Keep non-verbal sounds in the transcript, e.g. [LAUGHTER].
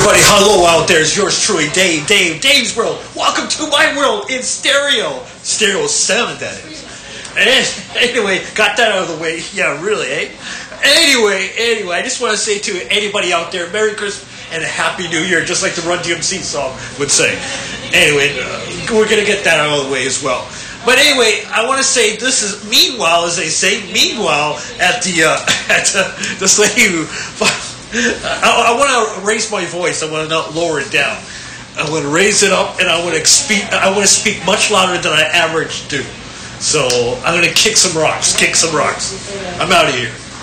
everybody, hello out there. It's yours truly, Dave. Dave, Dave's World. Welcome to my world in stereo. Stereo sound, that is. And anyway, got that out of the way. Yeah, really, eh? Anyway, anyway, I just want to say to anybody out there, Merry Christmas and a Happy New Year, just like the Run DMC song would say. Anyway, uh, we're going to get that out of the way as well. But anyway, I want to say this is meanwhile, as they say, meanwhile at the uh, [LAUGHS] at uh, this lady who. I, I want to raise my voice. I want to not lower it down. I want to raise it up, and I want to speak. I want to speak much louder than I average do. So I'm going to kick some rocks. Kick some rocks. I'm out of here.